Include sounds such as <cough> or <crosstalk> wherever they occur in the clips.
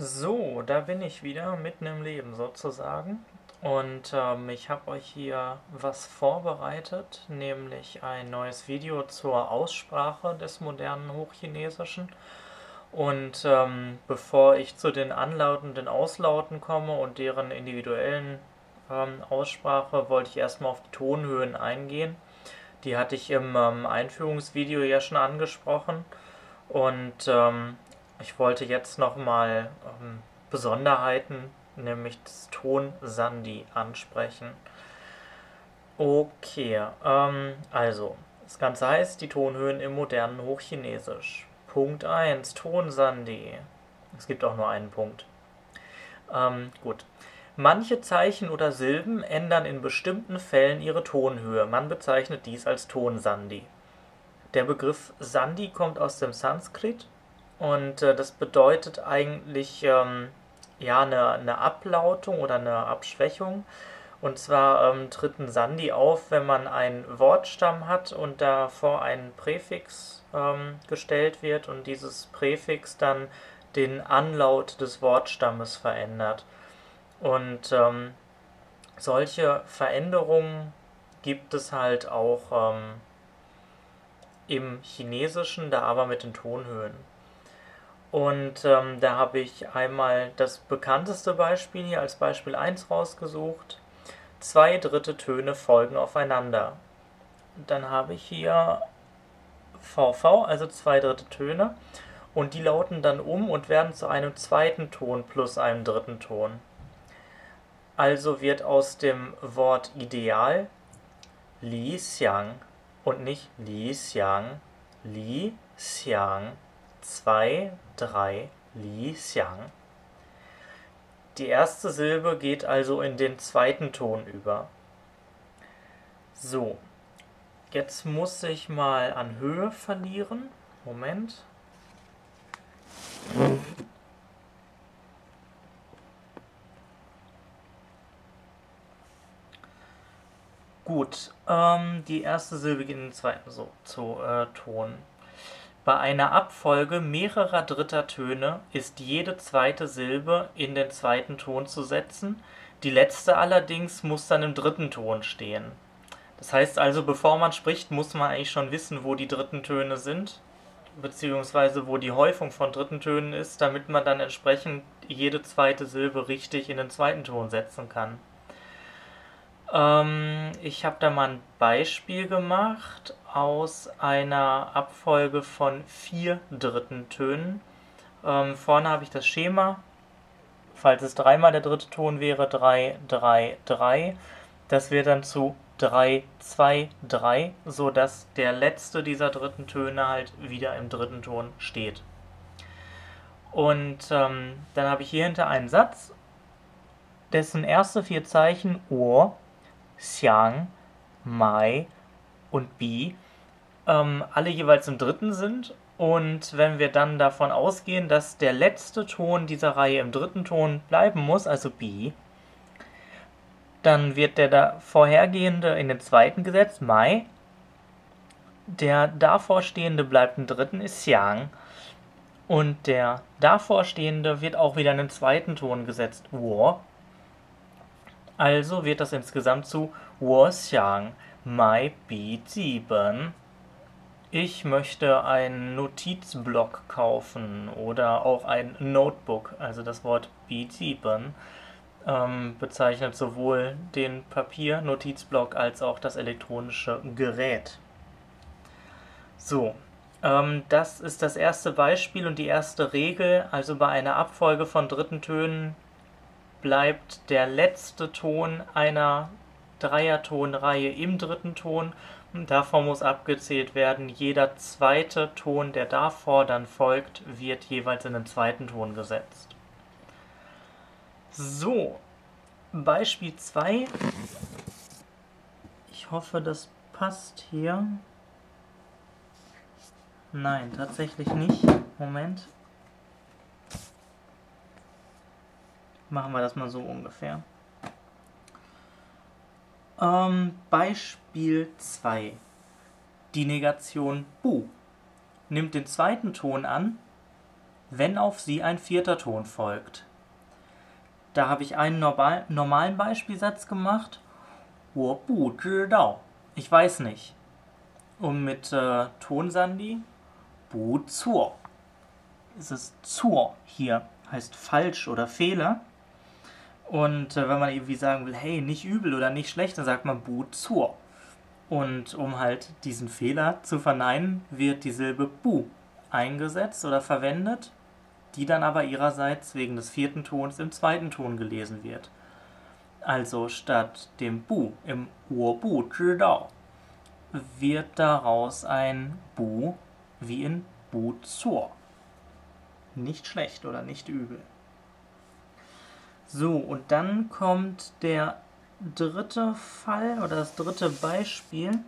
So, da bin ich wieder, mitten im Leben sozusagen. Und ähm, ich habe euch hier was vorbereitet, nämlich ein neues Video zur Aussprache des modernen Hochchinesischen. Und ähm, bevor ich zu den Anlauten, den Auslauten komme und deren individuellen ähm, Aussprache, wollte ich erstmal auf die Tonhöhen eingehen. Die hatte ich im ähm, Einführungsvideo ja schon angesprochen. Und ähm, ich wollte jetzt nochmal ähm, Besonderheiten, nämlich das Ton Sandi, ansprechen. Okay, ähm, also, das Ganze heißt die Tonhöhen im modernen Hochchinesisch. Punkt 1, Ton Sandi. Es gibt auch nur einen Punkt. Ähm, gut. Manche Zeichen oder Silben ändern in bestimmten Fällen ihre Tonhöhe. Man bezeichnet dies als Tonsandi. Der Begriff Sandi kommt aus dem Sanskrit und äh, das bedeutet eigentlich ähm, ja eine, eine Ablautung oder eine Abschwächung. Und zwar ähm, tritt ein Sandi auf, wenn man einen Wortstamm hat und davor ein Präfix ähm, gestellt wird und dieses Präfix dann den Anlaut des Wortstammes verändert. Und ähm, solche Veränderungen gibt es halt auch ähm, im Chinesischen, da aber mit den Tonhöhen. Und ähm, da habe ich einmal das bekannteste Beispiel hier als Beispiel 1 rausgesucht. Zwei dritte Töne folgen aufeinander. Dann habe ich hier VV, also zwei dritte Töne. Und die lauten dann um und werden zu einem zweiten Ton plus einem dritten Ton. Also wird aus dem Wort Ideal Li Xiang und nicht Li Xiang, Li Xiang 2, 3, Li Xiang. Die erste Silbe geht also in den zweiten Ton über. So, jetzt muss ich mal an Höhe verlieren. Moment. Gut, ähm, die erste Silbe geht in den zweiten so, so äh, Ton. Bei einer Abfolge mehrerer dritter Töne ist jede zweite Silbe in den zweiten Ton zu setzen, die letzte allerdings muss dann im dritten Ton stehen. Das heißt also, bevor man spricht, muss man eigentlich schon wissen, wo die dritten Töne sind, beziehungsweise wo die Häufung von dritten Tönen ist, damit man dann entsprechend jede zweite Silbe richtig in den zweiten Ton setzen kann. Ähm, ich habe da mal ein Beispiel gemacht aus einer Abfolge von vier dritten Tönen. Ähm, vorne habe ich das Schema. Falls es dreimal der dritte Ton wäre, 3, 3, 3. Das wird dann zu 3, 2, 3, sodass der letzte dieser dritten Töne halt wieder im dritten Ton steht. Und ähm, dann habe ich hier hinter einen Satz, dessen erste vier Zeichen Ohr Xiang, Mai und Bi ähm, alle jeweils im dritten sind. Und wenn wir dann davon ausgehen, dass der letzte Ton dieser Reihe im dritten Ton bleiben muss, also Bi, dann wird der da vorhergehende in den zweiten gesetzt, Mai. Der davorstehende bleibt im dritten, ist Xiang. Und der davorstehende wird auch wieder in den zweiten Ton gesetzt, Wo. Also wird das insgesamt zu 我想买笔记本. Ich möchte einen Notizblock kaufen oder auch ein Notebook. Also das Wort 笔记本 ähm, bezeichnet sowohl den Papier-Notizblock als auch das elektronische Gerät. So, ähm, das ist das erste Beispiel und die erste Regel. Also bei einer Abfolge von dritten Tönen bleibt der letzte Ton einer Dreiertonreihe im dritten Ton. Und davor muss abgezählt werden, jeder zweite Ton, der davor dann folgt, wird jeweils in den zweiten Ton gesetzt. So, Beispiel 2. Ich hoffe, das passt hier. Nein, tatsächlich nicht. Moment. Machen wir das mal so ungefähr. Ähm, Beispiel 2. Die Negation Bu nimmt den zweiten Ton an, wenn auf sie ein vierter Ton folgt. Da habe ich einen normalen Beispielsatz gemacht. Ich weiß nicht. Und mit äh, Tonsandi Bu zur. Es ist zur hier, heißt falsch oder Fehler. Und äh, wenn man irgendwie sagen will, hey, nicht übel oder nicht schlecht, dann sagt man 不错. Und um halt diesen Fehler zu verneinen, wird die Silbe bu eingesetzt oder verwendet, die dann aber ihrerseits wegen des vierten Tons im zweiten Ton gelesen wird. Also statt dem bu im bu zhidao wird daraus ein bu wie in bu zur. Nicht schlecht oder nicht übel. So, und dann kommt der dritte Fall oder das dritte Beispiel.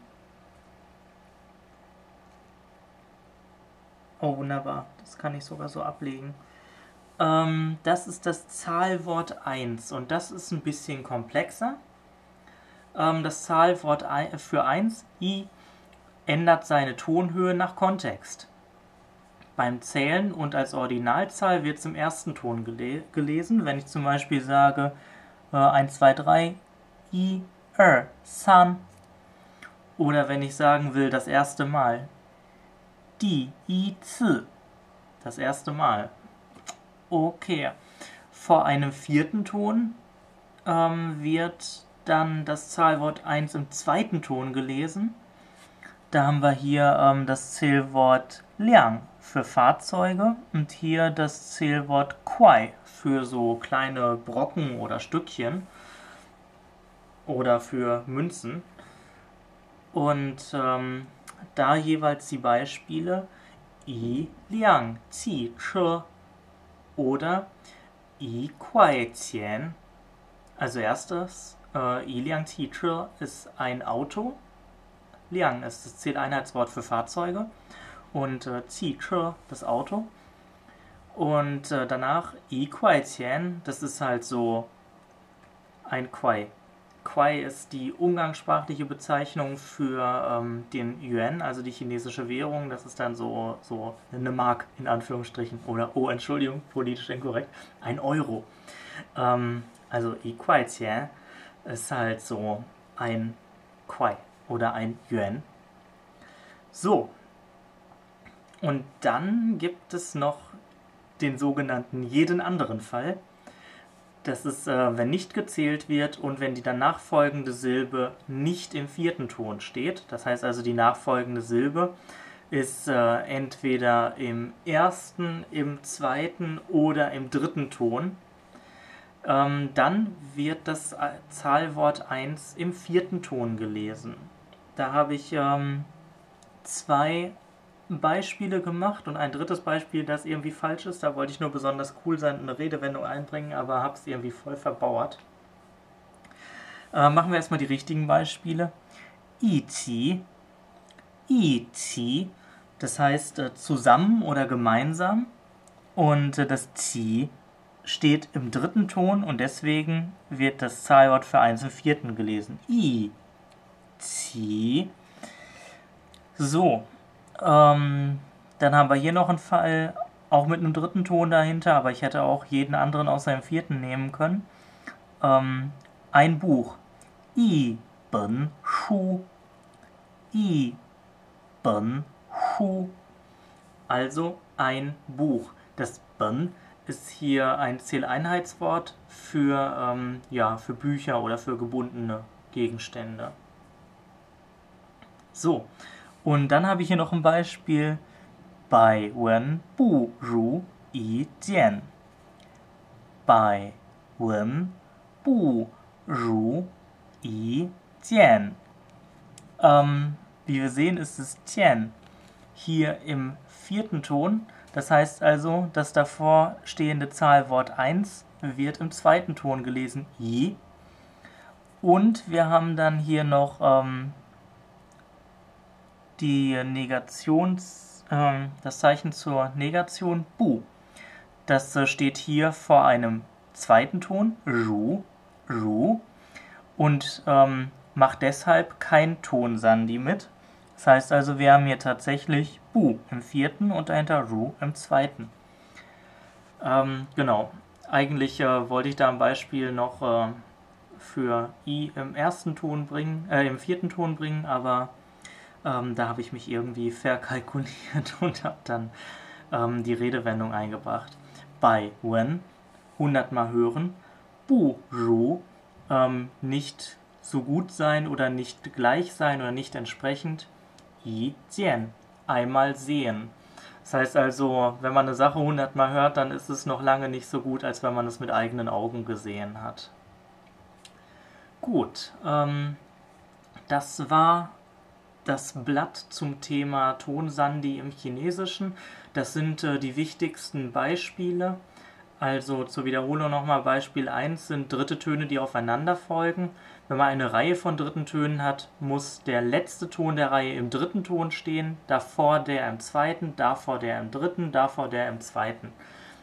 Oh, wunderbar. Das kann ich sogar so ablegen. Ähm, das ist das Zahlwort 1 und das ist ein bisschen komplexer. Ähm, das Zahlwort für 1, i, ändert seine Tonhöhe nach Kontext. Beim Zählen und als Ordinalzahl wird es im ersten Ton gele gelesen. Wenn ich zum Beispiel sage äh, 1, 2, 3, i, er, san. Oder wenn ich sagen will, das erste Mal, die, i, zi. Das erste Mal. Okay. Vor einem vierten Ton ähm, wird dann das Zahlwort 1 im zweiten Ton gelesen. Da haben wir hier ähm, das Zählwort Liang für Fahrzeuge und hier das Zählwort Quai für so kleine Brocken oder Stückchen oder für Münzen. Und ähm, da jeweils die Beispiele i liang qi che oder i kuai qian. Also erstes, äh, i liang qi che ist ein Auto. Liang ist das Zähleinheitswort für Fahrzeuge und äh, qi che das Auto. Und äh, danach i kuai qian, das ist halt so ein Kuai. Quai ist die umgangssprachliche Bezeichnung für ähm, den Yuan, also die chinesische Währung. Das ist dann so, so eine Mark in Anführungsstrichen. Oder, oh, Entschuldigung, politisch inkorrekt, ein Euro. Ähm, also i Quai Qian ist halt so ein Quai oder ein Yuan. So. Und dann gibt es noch den sogenannten jeden anderen Fall. Das ist, äh, wenn nicht gezählt wird und wenn die dann nachfolgende Silbe nicht im vierten Ton steht. Das heißt also, die nachfolgende Silbe ist äh, entweder im ersten, im zweiten oder im dritten Ton. Ähm, dann wird das Zahlwort 1 im vierten Ton gelesen. Da habe ich ähm, zwei Beispiele gemacht und ein drittes Beispiel, das irgendwie falsch ist. Da wollte ich nur besonders cool sein und eine Redewendung einbringen, aber habe es irgendwie voll verbauert. Äh, machen wir erstmal die richtigen Beispiele. Ichi, Ichi, das heißt äh, zusammen oder gemeinsam. Und äh, das Chi steht im dritten Ton und deswegen wird das Zahlwort für eins im vierten gelesen. I, Chi. So, ähm, dann haben wir hier noch einen Fall, auch mit einem dritten Ton dahinter, aber ich hätte auch jeden anderen außer dem vierten nehmen können. Ähm, ein Buch. I Ben Shu. I Ben Shu. Also ein Buch. Das Ben ist hier ein Zähleinheitswort für, ähm, ja, für Bücher oder für gebundene Gegenstände. So, und dann habe ich hier noch ein Beispiel bei wen bu ru yi jian. Bei wen bu ru yi jian. Ähm, wie wir sehen, ist es Tian hier im vierten Ton. Das heißt also, das davor stehende Zahlwort 1 wird im zweiten Ton gelesen, Yi. Und wir haben dann hier noch ähm, die Negations, äh, das Zeichen zur Negation Bu. Das äh, steht hier vor einem zweiten Ton, Ru, Ru, und ähm, macht deshalb kein Tonsandi mit. Das heißt also, wir haben hier tatsächlich Bu im vierten und dahinter Ru im zweiten. Ähm, genau. Eigentlich äh, wollte ich da ein Beispiel noch äh, für I im ersten Ton bringen, äh, im vierten Ton bringen, aber ähm, da habe ich mich irgendwie verkalkuliert <laughs> und habe dann ähm, die Redewendung eingebracht. Bei when 100 Mal hören, bu ru ähm, nicht so gut sein oder nicht gleich sein oder nicht entsprechend, i jian einmal sehen. Das heißt also, wenn man eine Sache 100 Mal hört, dann ist es noch lange nicht so gut, als wenn man es mit eigenen Augen gesehen hat. Gut, ähm, das war das Blatt zum Thema Tonsandi im Chinesischen. Das sind äh, die wichtigsten Beispiele. Also zur Wiederholung nochmal Beispiel 1 sind dritte Töne, die aufeinander folgen. Wenn man eine Reihe von dritten Tönen hat, muss der letzte Ton der Reihe im dritten Ton stehen, davor der im zweiten, davor der im dritten, davor der im zweiten.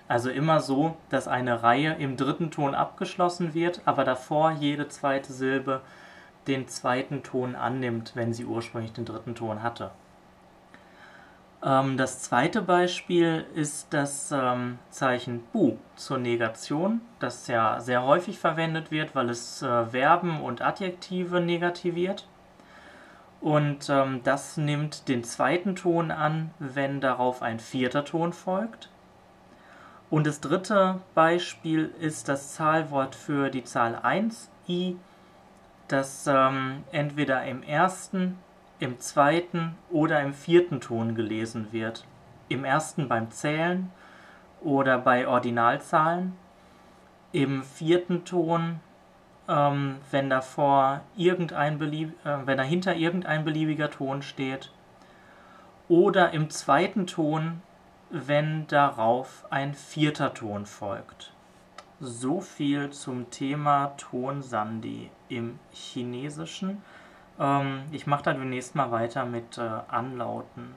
Also immer so, dass eine Reihe im dritten Ton abgeschlossen wird, aber davor jede zweite Silbe den zweiten Ton annimmt, wenn sie ursprünglich den dritten Ton hatte. Ähm, das zweite Beispiel ist das ähm, Zeichen Bu zur Negation, das ja sehr häufig verwendet wird, weil es äh, Verben und Adjektive negativiert. Und ähm, das nimmt den zweiten Ton an, wenn darauf ein vierter Ton folgt. Und das dritte Beispiel ist das Zahlwort für die Zahl 1, i, das ähm, entweder im ersten im zweiten oder im vierten Ton gelesen wird. Im ersten beim Zählen oder bei Ordinalzahlen. Im vierten Ton, ähm, wenn davor irgendein belieb äh, wenn dahinter irgendein beliebiger Ton steht. Oder im zweiten Ton, wenn darauf ein vierter Ton folgt. So viel zum Thema Tonsandi im Chinesischen. Ähm, ich mache dann demnächst mal weiter mit äh, Anlauten.